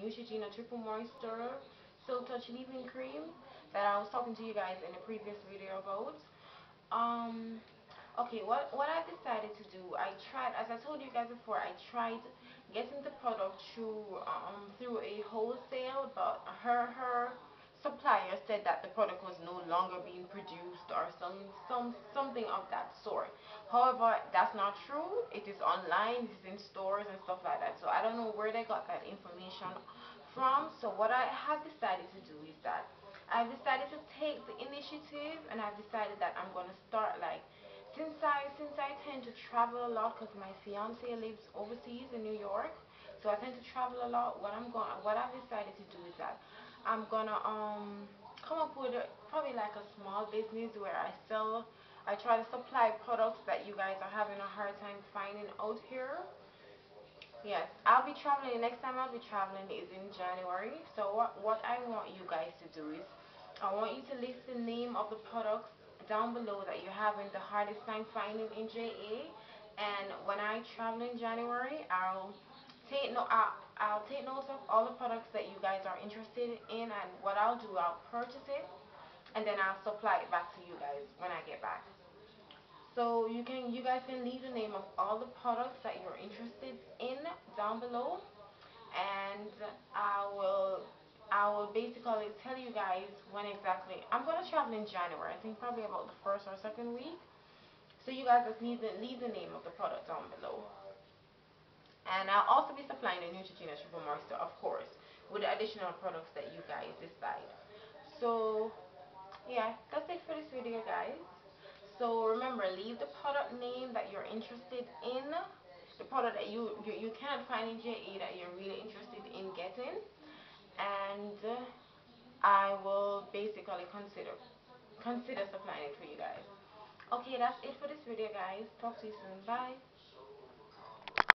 Neutrogena Triple Moisture Silk Touch Leave-In Cream that I was talking to you guys in the previous video about. Um, okay, what, what I decided to do, I tried, as I told you guys before, I tried getting the product through, um, through a wholesale, but her, her said that the product was no longer being produced or some, some, something of that sort. However, that's not true. It is online, it is in stores and stuff like that. So I don't know where they got that information from. So what I have decided to do is that I've decided to take the initiative and I've decided that I'm going to start like since I since I tend to travel a lot because my fiance lives overseas in New York so I tend to travel a lot what I'm going what I've decided to do is that I'm gonna um come up with a, probably like a small business where I sell I try to supply products that you guys are having a hard time finding out here Yes, I'll be traveling. Next time I'll be traveling is in January. So what, what I want you guys to do is I want you to list the name of the products down below that you're having the hardest time finding in JA. And when I travel in January, I'll take no, I'll, I'll take notes of all the products that you guys are interested in. And what I'll do, I'll purchase it, and then I'll supply it back to you guys when I get back. So you can you guys can leave the name of all the products that you're interested in down below and I will I will basically tell you guys when exactly I'm gonna travel in January I think probably about the first or second week so you guys just leave the, leave the name of the product down below and I'll also be supplying the Neutrogena Triple Moisture of course with the additional products that you guys decide so yeah that's it for this video guys so remember, leave the product name that you're interested in, the product that you, you, you cannot find in JA that you're really interested in getting, and uh, I will basically consider consider supplying it for you guys. Okay, that's it for this video, guys. Talk to you soon. Bye.